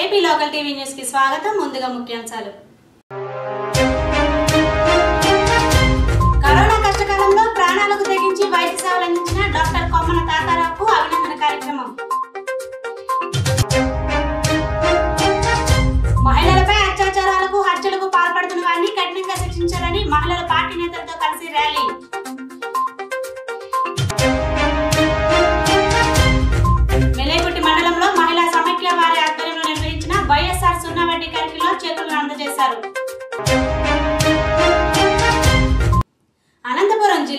AP local TV న్యూస్కి స్వాగతం. ముందుగా ముఖ్యాంశాలు. కరోనా కష్టకాలంలో ప్రాణాలకు తెగించి వైద్య సేవలు అందించిన డాక్టర్ కొమ్మన తాతారావుకు అభినందన కార్యక్రమం.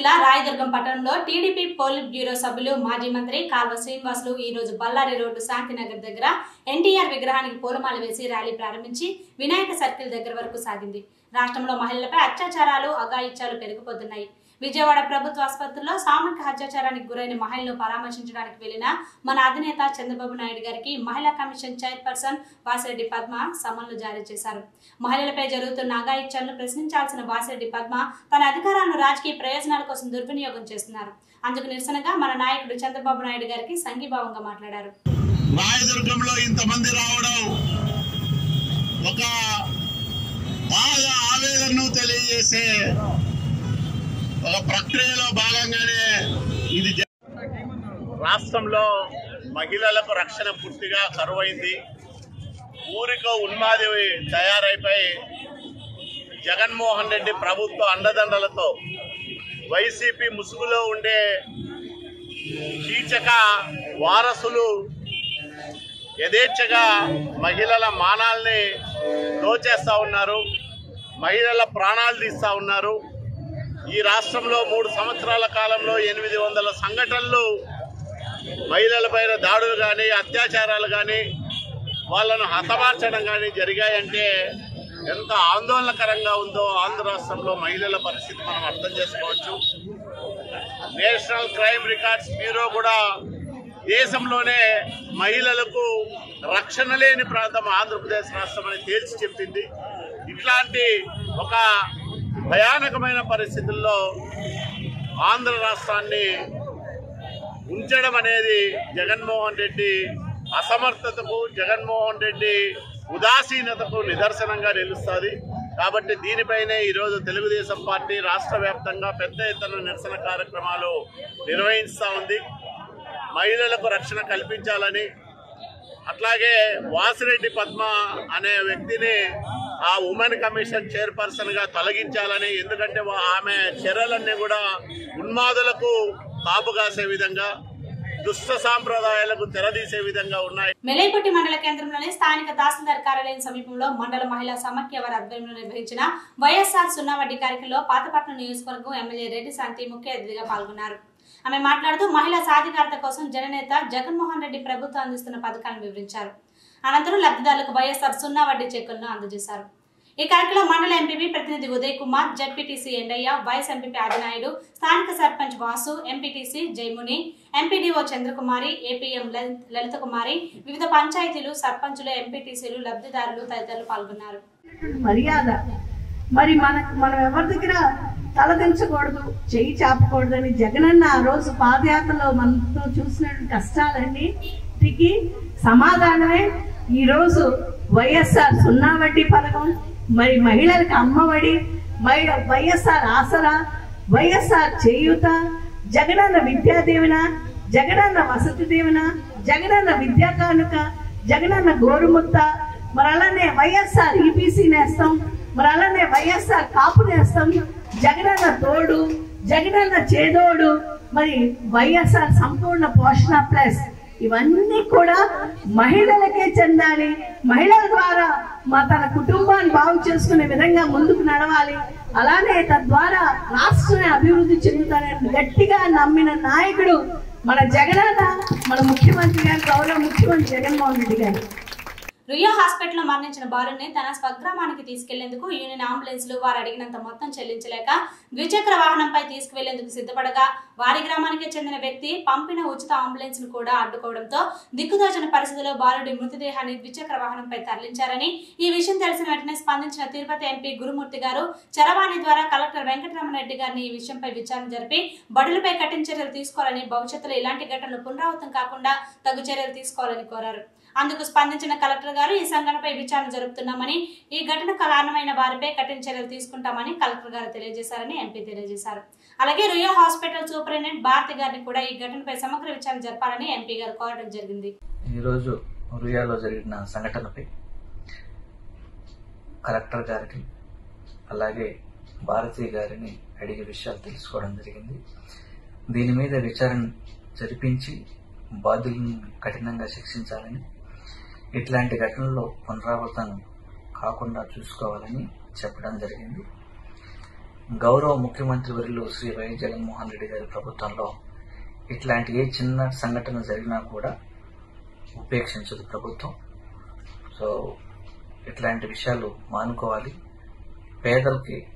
జిల్లా రాయదుర్గం పట్టణంలో టీడీపీ పోలిట్ బ్యూరో సభ్యులు మాజీ మంత్రి కాల్వ శ్రీనివాసులు ఈ రోజు బళ్ళారి రోడ్డు శాంతినగర్ దగ్గర ఎన్టీఆర్ విగ్రహానికి పూలమాల వేసి ర్యాలీ ప్రారంభించి వినాయక సర్కిల్ దగ్గర వరకు సాగింది. రాష్ట్రంలో మహిళలపై అత్యాచారాలు అగాయిత్యాలు పెరిగిపోతున్నాయి. విజయవాడ ప్రభుత్వ ఆసుపత్రిలో సామూహిక హత్యాచారానికి గురైన మహిళను పరామర్శించడానికి వెళ్ళిన మన అధినేత చంద్రబాబు నాయుడు గారికి మహిళా కమిషన్ చైర్పర్సన్ వాసిరెడ్డి పద్మ సమన్లు జారీ చేశారు. మహిళలపై జరుగుతున్న అగాయిత్యాలను ప్రశ్నించాల్సిన వాసిరెడ్డి పద్మ తన అధికారాలను రాజకీయ ప్రయోజనాల కోసం దుర్వినియోగం చేస్తున్నారు. అందుకు నిరసనగా మన నాయకుడు చంద్రబాబు నాయుడు గారికి సంఘీభావంగా మాట్లాడారు. రాయదుర్గంలో ఇంతమంది రావడం ఒక బాధ ఆవేదనను తెలియజేసే ఒక ప్రక్రియలో భాగంగానే ఇది జ- రాష్ట్రంలో మహిళలకు రక్షణ పూర్తిగా కరువైంది. ఊరికో ఉన్మాది తయారైపోయి జగన్మోహన్ రెడ్డి ప్రభుత్వ అండదండలతో వైసీపీ ముసుగులో ఉండే కీచక వారసులు యథేచ్ఛగా మహిళల మానాల్ని దోచేస్తూ ఉన్నారు. మహిళల ప్రాణాలు తీస్తూ ఉన్నారు. ఈ రాష్ట్రంలో మూడు సంవత్సరాల కాలంలో ఎనిమిది వందల సంఘటనలు మహిళలపైన దాడులు కానీ అత్యాచారాలు కానీ వాళ్ళను హతమార్చడం కానీ జరిగాయంటే ఎంత ఆందోళనకరంగా ఉందో ఆంధ్ర రాష్ట్రంలో మహిళల పరిస్థితి మనం అర్థం చేసుకోవచ్చు. నేషనల్ క్రైమ్ రికార్డ్స్ బ్యూరో కూడా దేశంలోనే మహిళలకు రక్షణ లేని ప్రాంతం ఆంధ్రప్రదేశ్ రాష్ట్రం అని తేల్చి చెప్పింది. ఇట్లాంటి ఒక భయానకమైన పరిస్థితుల్లో ఆంధ్ర రాష్ట్రాన్ని ఉంచడం అనేది జగన్మోహన్ రెడ్డి అసమర్థతకు జగన్మోహన్ రెడ్డి ఉదాసీనతకు నిదర్శనంగా నిలుస్తుంది. కాబట్టి దీనిపైనే ఈరోజు తెలుగుదేశం పార్టీ రాష్ట్ర వ్యాప్తంగా పెద్ద ఎత్తున నిరసన కార్యక్రమాలు నిర్వహిస్తూ ఉంది. మహిళలకు రక్షణ కల్పించాలని అట్లాగే వాసిరెడ్డి పద్మ అనే వ్యక్తిని ఆ ఉమెన్ కమిషన్ చైర్పర్సన్గా తొలగించాలని ఎందుకంటే ఆమె చర్యలన్నీ కూడా ఉన్మాదులకు కాపు కాసే విధంగా దుష్ట సాంప్రదాయాలకు తెరదీసే విధంగా ఉన్నాయి. మెలైపట్టి మండల కేంద్రంలోని స్థానిక తహసీల్దార్ కార్యాలయం సమీపంలో మండల మహిళా సమాఖ్య వారి ఆధ్వర్యంలో నిర్వహించిన వైఎస్ఆర్ సున్నా వడ్డీ కార్యక్రమంలో పాతపట్నం నియోజకవర్గం ఎమ్మెల్యే రెడ్డి శాంతి ముఖ్య అతిథిగా పాల్గొన్నారు. ఆమె మాట్లాడుతూ మహిళా సాధికారత కోసం జననేత జగన్మోహన్ రెడ్డి ప్రభుత్వం అందిస్తున్న పథకాలను వివరించారు. అనంతరం లబ్ధిదారులకు వైఎస్ఆర్ సున్నా వడ్డీ చెక్కులను అందజేశారు. ఈ కార్యక్రమంలో మండల ఎంపీపీ ప్రతినిధి Uday Kumar ZPTC Endayya vice MPP Adinaidu స్థానిక sarpanch Vasu MPTC Jaimuni MPDO Chandrakumari APM Lalitha- Kumari వివిధ పంచాయతీలు సర్పంచులు ఎంపీటీసీలు లబ్ధిదారులు తదితరులు పాల్గొన్నారు. మర్యాద. మరి మన మనం ఎవరి దగ్గర తలదించకూడదు చెయ్యి చాపకూడదని జగనన్న ఆ రోజు పాదయాత్రలో మనతో చూసిన కష్టాలన్నిటికీ సమాధానమే. ఈరోజు వైఎస్ఆర్ సున్నా వడ్డీ పథకం మరి మహిళలకు అమ్మఒడి మహిళ వైఎస్ఆర్ ఆసరా వైఎస్ఆర్ చేయూత జగనన్న విద్యా దీవెన జగనన్న వసతి దీవెన జగనన్న విద్యా కానుక జగనన్న గోరుముత్త మరి అలానే వైఎస్ఆర్ ఈపీసీ నేస్తాం మరి అలానే వైఎస్ఆర్ కాపు నేస్తాం జగనన్న తోడు జగనన్న చేదోడు మరి వైఎస్ఆర్ సంపూర్ణ పోషణ ప్లస్. ఇవన్నీ కూడా మహిళలకే చెందాలి. మహిళల ద్వారా మా తన కుటుంబాన్ని బాగు చేసుకునే విధంగా ముందుకు నడవాలి. అలానే తద్వారా రాష్ట్రమే అభివృద్ధి చెందుతానని గట్టిగా నమ్మిన నాయకుడు మన జగనన్న మన ముఖ్యమంత్రి గారు గౌరవ ముఖ్యమంత్రి జగన్మోహన్ రెడ్డి గారు. రుయా హాస్పిటల్లో మరణించిన బాలుని తన స్వగ్రామానికి తీసుకెళ్ళేందుకు యూనియన్ అంబులెన్స్లు వారు అడిగినంత మొత్తం చెల్లించలేక ద్విచక్ర వాహనంపై తీసుకువెళ్ళేందుకు సిద్ధపడగా వారి గ్రామానికి చెందిన వ్యక్తి పంపిన ఉచిత అంబులెన్స్ను కూడా అడ్డుకోవడంతో దిక్కుదోచని పరిస్థితిలో బాలుడి మృతదేహాన్ని ద్విచక్ర వాహనంపై తరలించారని ఈ విషయం తెలిసిన వెంటనే స్పందించిన తిరుపతి ఎంపీ గురుమూర్తి గారు చరవాణి ద్వారా కలెక్టర్ వెంకటరమణరెడ్డి గారిని ఈ విషయంపై విచారణ జరిపి బడులపై కఠిన చర్యలు తీసుకోవాలని భవిష్యత్తులో ఇలాంటి ఘటనలు పునరావృతం కాకుండా తగు చర్యలు తీసుకోవాలని కోరారు. అందుకు స్పందించిన కలెక్టర్ గారు ఈ సంఘటనపై విచారణ జరుపుతున్నామని ఈ ఘటన కారణమైన వారిపై కఠిన చర్యలు తీసుకుంటామని కలెక్టర్ గారు తెలియజేశారని ఎంపీ తెలియజేశారు. అలాగే రుయో హాస్పిటల్ సూపరింటెండెంట్ భారతి గారిని కూడా ఈ ఘటనపై సమగ్ర విచారణ జరపాలని ఎంపీ గారు కోరడం జరిగింది. ఈరోజు రుయాలో జరిగిన సంఘటనపై కలెక్టర్ గారికి అలాగే భారతి గారిని అడిగే విషయాలు తెలుసుకోవడం జరిగింది. దీని మీద విచారణ జరిపించి బాధ్యులను కఠినంగా శిక్షించాలని ఇట్లాంటి ఘటనలు పునరావృతం కాకుండా చూసుకోవాలని చెప్పడం జరిగింది. గౌరవ ముఖ్యమంత్రి వర్యులు శ్రీ వై జగన్మోహన్ రెడ్డి గారి ప్రభుత్వంలో ఇట్లాంటి ఏ చిన్న సంఘటన జరిగినా కూడా ఉపేక్షించదు ప్రభుత్వం. సో ఇట్లాంటి విషయాలు మానుకోవాలి. పేదలకి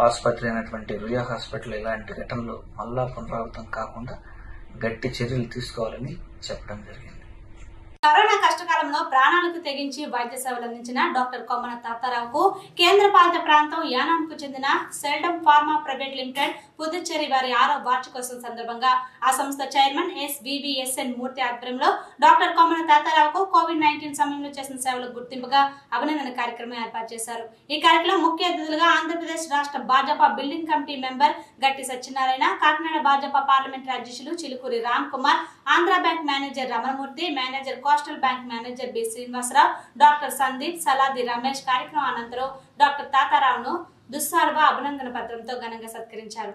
ఆసుపత్రి అయినటువంటి రుయా హాస్పిటల్ ఇలాంటి ఘటనలు మళ్ళా పునరావృతం కాకుండా గట్టి చర్యలు తీసుకోవాలని చెప్పడం జరిగింది. కరోనా కష్టకాలంలో ప్రాణాలకు తెగించి వైద్య సేవలు అందించిన డాక్టర్ కొమ్మన తాతారావుకు కేంద్ర పాలిత ప్రాంతం యానాంకు చెందిన Seldom pharma private limited Puducherry వారి ఆరో వార్షికోత్సవం సందర్భంగా ఆ సంస్థ chairman S V V S N Murthy ఆధ్వర్యంలో డాక్టర్ కొమ్మన తాతారావుకు కోవిడ్ నైన్టీన్ సమయంలో చేసిన సేవలకు గుర్తింపుగా అభినందన కార్యక్రమం ఏర్పాటు చేశారు. ఈ కార్యక్రమం ముఖ్య అతిథులుగా ఆంధ్రప్రదేశ్ రాష్ట్ర భాజపా బిల్డింగ్ కమిటీ మెంబర్ గట్టి సత్యనారాయణ కాకినాడ భాజపా పార్లమెంటరీ అధ్యక్షులు Chilukuri Ram Kumar Andhra bank manager Ramanamurthy manager coastal bank manager B Srinivasarao doctor Sandeep Saladi Ramesh కార్యక్రమం అనంతరం డాక్టర్ తాతారావును దుస్సార్వ అభినందన పత్రంతో ఘనంగా సత్కరించారు.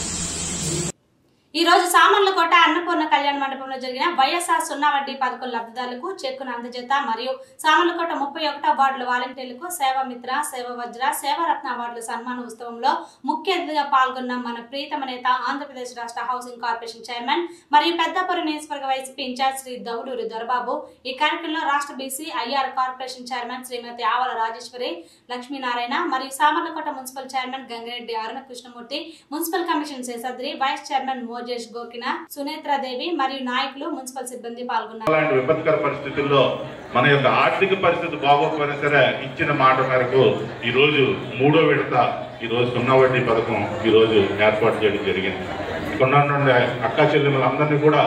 ఈ రోజు సామర్లకోట అన్నపూర్ణ కళ్యాణ మండపంలో జరిగిన వైఎస్ఆర్ సున్నా వడ్డీ పథకం లబ్ధిదారులకు చెక్కును అందజేత మరియు సామర్లకోట ముప్పై ఒకటో వార్డుల వాలంటీర్లకు సేవామిత్ర సేవ వజ్ర సేవారత్న అవార్డుల సన్మాన ఉత్సవంలో ముఖ్య అతిథిగా పాల్గొన్న మన ప్రీతమ నేత ఆంధ్రప్రదేశ్ రాష్ట్ర హౌసింగ్ కార్పొరేషన్ చైర్మన్ మరియు పెద్దపురం నియోజకవర్గ YCP in charge Shri Dauduri Dorababu. ఈ కార్యక్రమంలో రాష్ట్ర BC IR corporation chairman Shrimati Avala Rajeswari Lakshminarayana మరియు Samarlakota municipal chairman Gangireddy Aruna Krishnamurthy municipal commission Seshadri vice chairman Mojesh Gokina Sunetradevi మరియు నాయకులు municipal సిబ్బంది పాల్గొన్నారు. అలాంటి విపత్కర పరిస్థితుల్లో మన యొక్క ఆర్థిక పరిస్థితి బాగోకపోయినా సరే ఇచ్చిన మాట మేరకు ఈ రోజు మూడో విడత ఈ రోజు సున్నా వడ్డీ పథకం ఈ రోజు ఏర్పాటు చేయడం జరిగింది. ఇక్కడ నుండి అక్క చెల్లెములందరినీ కూడా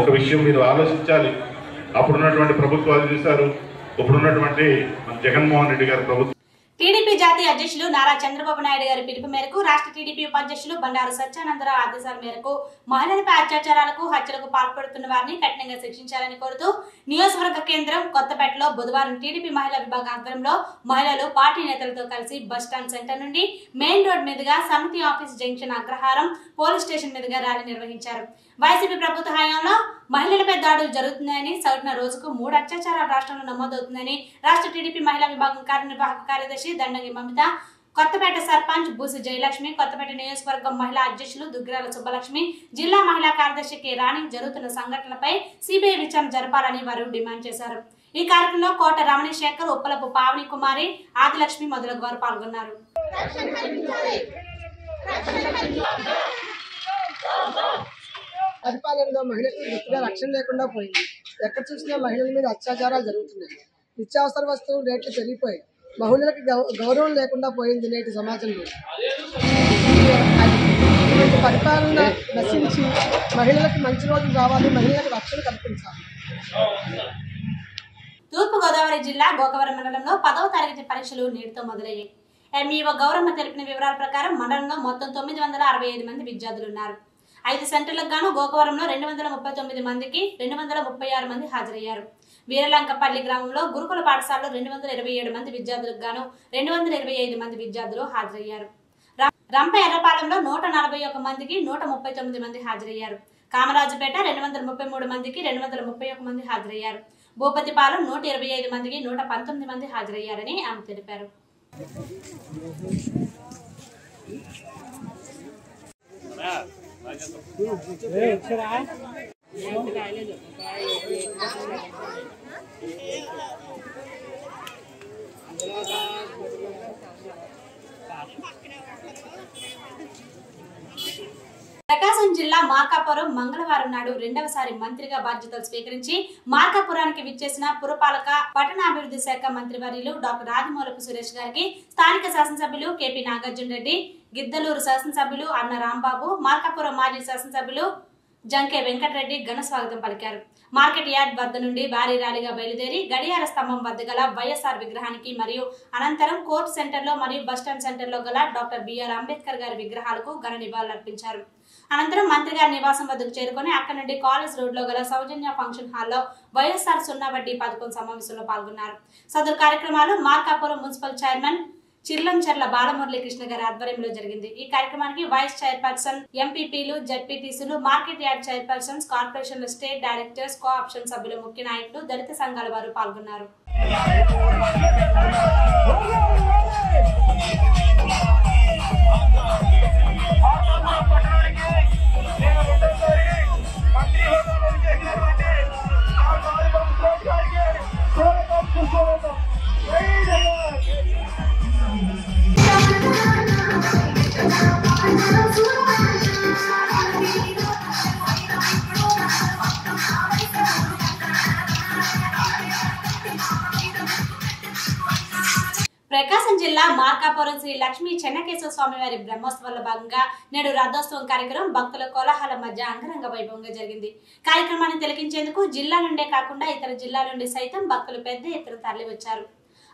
ఒక విషయం మీరు ఆలోచించాలి. అప్పుడున్నటువంటి ప్రభుత్వాలు చూశారు. ఇప్పుడున్నటువంటి మన జగన్మోహన్ రెడ్డి గారి ప్రభుత్వం టీడీపీ జాతీయ అధ్యక్షులు నారా చంద్రబాబు నాయుడు గారి పిలుపు మేరకు రాష్ట్ర టీడీపీ ఉపాధ్యక్షులు బండారు సత్యానందరావు ఆదేశాల మేరకు మహిళలపై అత్యాచారాలకు హత్యలకు పాల్పడుతున్న వారిని కఠినంగా శిక్షించాలని కోరుతూ నియోజకవర్గ కేంద్రం కొత్తపేటలో బుధవారం టీడీపీ మహిళా విభాగ ఆధ్వర్యంలో మహిళలు పార్టీ నేతలతో కలిసి బస్టాండ్ సెంటర్ నుండి మెయిన్ రోడ్ మీదుగా సమితి office junction Agraharam police station మీదుగా ర్యాలీ నిర్వహించారు. వైసీపీ ప్రభుత్వ హయాంలో మహిళలపై దాడులు జరుగుతున్నాయని సగటున రోజుకు మూడు అత్యాచారాలు రాష్ట్రంలో నమోదవుతుందని రాష్ట్ర టీడీపీ మహిళా విభాగం కార్యనిర్వాహక కార్యదర్శి దండగి మమిత కొత్తపేట సర్పంచ్ బూసు జయలక్ష్మి కొత్తపేట నియోజకవర్గం మహిళా అధ్యక్షులు దుగ్గిరాల సుబ్బలక్ష్మి జిల్లా మహిళా కార్యదర్శి కె రాణి జరుగుతున్న సంఘటనలపై సిబిఐ విచారణ జరపాలని వారు డిమాండ్ చేశారు. ఈ కార్యక్రమంలో కోట రమణి శేఖర్ ఉప్పలపు పావని కుమారి ఆదిలక్ష్మి మొదలగు వారు పాల్గొన్నారు. పరిపాలనలో మహిళలకు పూర్తిగా రక్షణ లేకుండా పోయింది. ఎక్కడ చూసినా మహిళల మీద అత్యాచారాలు జరుగుతున్నాయి. నిత్యావసర వస్తువులు రేట్లు పెరిగిపోయాయి. మహిళలకు గౌరవం లేకుండా పోయింది నేటి సమాజంలో. పరిపాలన నశించి మహిళలకు మంచి రోజులు రావాలి మహిళలకు రక్షణ కల్పించాలి. తూర్పుగోదావరి జిల్లా గోకవరం మండలంలో పదవ తరగతి పరీక్షలు నేటితో మొదలయ్యాయి. ఎంఈఓ గౌరమ్మ తెలిపిన వివరాల ప్రకారం మండలంలో మొత్తం తొమ్మిది వందల అరవై ఐదు మంది విద్యార్థులు ఉన్నారు. ఐదు సెంటర్లకు గాను గోకవరంలో రెండు వందల ముప్పై తొమ్మిది మందికి రెండు వందల ముప్పై ఆరు మంది హాజరయ్యారు. వీరలంకపల్లి గ్రామంలో గురుకుల పాఠశాలలో రెండు వందల ఇరవై ఏడు మంది విద్యార్థులకు గాను రెండు వందల ఇరవై ఐదు మంది విద్యార్థులు హాజరయ్యారు. రంప ఎర్రపాలెంలో నూట నలభై ఒక మందికి నూట ముప్పై తొమ్మిది మంది హాజరయ్యారు. కామరాజుపేట రెండు వందల ముప్పై మూడు మందికి రెండు వందల ముప్పై ఒక మంది హాజరయ్యారు. భూపతిపాలెం నూట ఇరవై ఐదు మందికి నూట పంతొమ్మిది మంది హాజరయ్యారని ఆమె తెలిపారు. ప్రకాశం జిల్లా మార్కాపురం మంగళవారం నాడు రెండవసారి మంత్రిగా బాధ్యతలు స్వీకరించి మార్కాపురానికి విచ్చేసిన పురపాలక పట్టణాభివృద్ధి శాఖ మంత్రి వర్యులు డాక్టర్ రాజమౌళపు సురేష్ గారికి స్థానిక శాసనసభ్యులు కేపీ నాగార్జున రెడ్డి గిద్దలూరు శాసనసభ్యులు అన్న రాంబాబు మార్కాపురం మాజీ శాసనసభ్యులు జంకే వెంకటరెడ్డి ఘన స్వాగతం పలికారు. మార్కెట్ యార్డ్ వద్ద నుండి భారీ ర్యాలీగా బయలుదేరి గడియార స్తంభం వద్ద గల వైఎస్ఆర్ విగ్రహానికి మరియు అనంతరం కోర్టు సెంటర్లో మరియు బస్టాండ్ సెంటర్లో గల డాక్టర్ బిఆర్ అంబేద్కర్ గారి విగ్రహాలకు ఘన నివాళులర్పించారు అనంతరం మంత్రి గారి నివాసం వద్దకు చేరుకొని అక్కడి నుండి కాలేజ్ రోడ్లో గల సౌజన్య ఫంక్షన్ హాల్లో వైఎస్ఆర్ సున్నా వడ్డీ పథకం సమావేశంలో పాల్గొన్నారు. సదరు కార్యక్రమాలు మార్కాపురం మున్సిపల్ చైర్మన్ చిర్లంచర్ల బాలమురళీకృష్ణ గారి ఆధ్వర్యంలో జరిగింది. ఈ కార్యక్రమానికి వైస్ చైర్పర్సన్ ఎంపీపీలు జడ్పీటీసీలు మార్కెట్ యార్డ్ చైర్పర్సన్స్ కార్పొరేషన్ల స్టేట్ డైరెక్టర్స్ కో ఆప్షన్ సభ్యులు ముఖ్య నాయకులు దళిత సంఘాల వారు పాల్గొన్నారు. ప్రకాశం జిల్లా మార్కాపురం శ్రీ లక్ష్మీ చెన్నకేశ్వర స్వామి వారి బ్రహ్మోత్సవాల్లో భాగంగా నేడు రథోత్సవం కార్యక్రమం భక్తుల కోలాహల మధ్య అంగరంగ వైభవంగా జరిగింది. కార్యక్రమాన్ని తిలకించేందుకు జిల్లా నుండే కాకుండా ఇతర జిల్లాల నుండి సైతం భక్తులు పెద్ద ఎత్తున తరలివచ్చారు.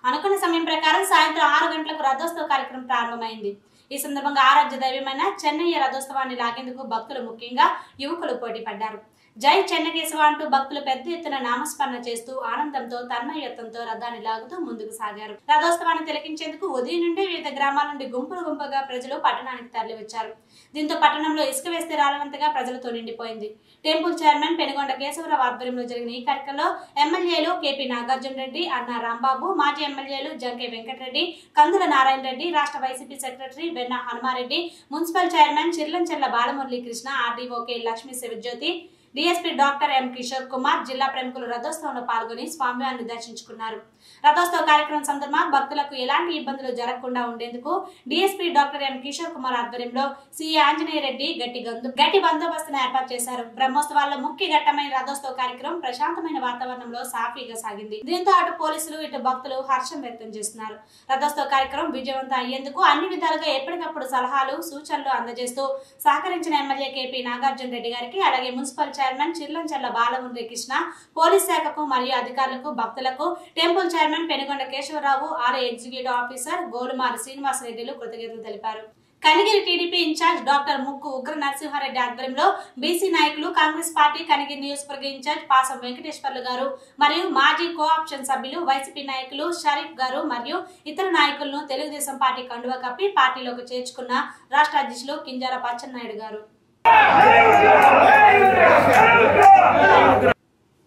అనుకున్న సమయం ప్రకారం సాయంత్రం ఆరు గంటలకు రథోత్సవ కార్యక్రమం ప్రారంభమైంది. ఈ సందర్భంగా ఆరాధ్య దైవమైన చెన్నయ్య రథోత్సవాన్ని లాగేందుకు భక్తులు ముఖ్యంగా యువకులు పోటీ పడ్డారు జై చెన్నకేశవ అంటూ భక్తులు పెద్ద ఎత్తున నామస్మరణ చేస్తూ ఆనందంతో తన్మయత్వంతో రథాన్ని లాగుతూ ముందుకు సాగారు. రథోత్సవాన్ని తిలకించేందుకు ఉదయం నుండి వివిధ గ్రామాల నుండి గుంపులు గుంపుగా ప్రజలు పట్టణానికి తరలివచ్చారు. దీంతో పట్టణంలో ఇసుక వేస్తే రాలనంతగా ప్రజలతో నిండిపోయింది. టెంపుల్ చైర్మన్ పెనుగొండ కేశవరావు ఆధ్వర్యంలో జరిగిన ఈ కార్యక్రమంలో ఎమ్మెల్యేలు కేపీ నాగార్జున రెడ్డి అన్న రాంబాబు మాజీ ఎమ్మెల్యేలు జంకే వెంకటరెడ్డి కందుల నారాయణ రెడ్డి రాష్ట్ర YCP secretary Venna Hanumareddy municipal chairman Chirlancherla Balamuralikrishna RDO K Lakshmi Sivajyothi DSP doctor M Kishore Kumar జిల్లా ప్రముఖులు రథోత్సవంలో పాల్గొని స్వామివారిని దర్శించుకున్నారు. రథోత్సవ కార్యక్రమం సందర్భంగా భక్తులకు ఎలాంటి ఇబ్బందులు జరగకుండా ఉండేందుకు DSP doctor M Kishore Kumar ఆధ్వర్యంలో సిఏ ఆంజనేయ రెడ్డి గట్టి గందు గట్టి బందోబస్తును ఏర్పాటు చేశారు. బ్రహ్మోత్సవాల్లో ముఖ్య ఘట్టమైన రథోత్సవ కార్యక్రమం ప్రశాంతమైన వాతావరణంలో సాఫీగా సాగింది. దీంతో అటు పోలీసులు ఇటు భక్తులు హర్షం వ్యక్తం చేస్తున్నారు. రథోత్సవ కార్యక్రమం విజయవంతం అయ్యేందుకు అన్ని విధాలుగా ఎప్పటికప్పుడు సలహాలు సూచనలు అందజేస్తూ సహకరించిన ఎమ్మెల్యే కేపీ నాగార్జున రెడ్డి గారికి అలాగే municipal chairman Chirlancharla Balamurali Krishna police శాఖకు మరియు అధికారులకు భక్తులకు temple chairman Penugonda Kesavarao R executive officer Golumari శ్రీనివాసరెడ్డిలు కృతజ్ఞతలు తెలిపారు. కనిగిరి టీడీపీ ఇన్ఛార్జ్ డాక్టర్ ముక్కు ఉగ్ర నరసింహారెడ్డి ఆధ్వర్యంలో బీసీ నాయకులు కాంగ్రెస్ పార్టీ కనిగిరి నియోజకవర్గ ఇన్ఛార్జ్ పాసం వెంకటేశ్వర్లు గారు మరియు మాజీ కో ఆప్షన్ సభ్యులు వైసీపీ నాయకులు షరీఫ్ గారు మరియు ఇతర నాయకులను తెలుగుదేశం పార్టీ కండువ కప్పి పార్టీలోకి చేర్చుకున్న రాష్ట్ర అధ్యక్షులు కింజార పచ్చెన్నాయుడు గారు.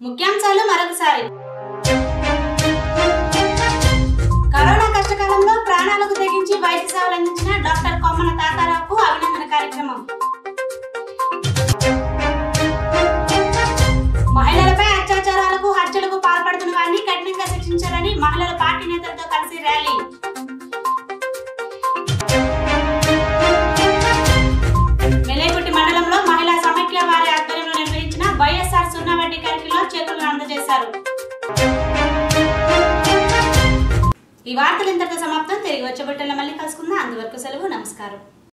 ముఖ్యాంశాలు మరొకసారి. ప్రాణాలకు తెగించి వైద్య సేవలు అందించిన డాక్టర్ కొమ్మన తాతారావుకు అభినందన కార్యక్రమం. ఈ వార్తలు ఇంతటితో సమాప్తం. తిరిగి వచ్చే బుట్టలో మళ్ళీ కలుసుకుందాం. అంతవరకు సెలవు. నమస్కారం.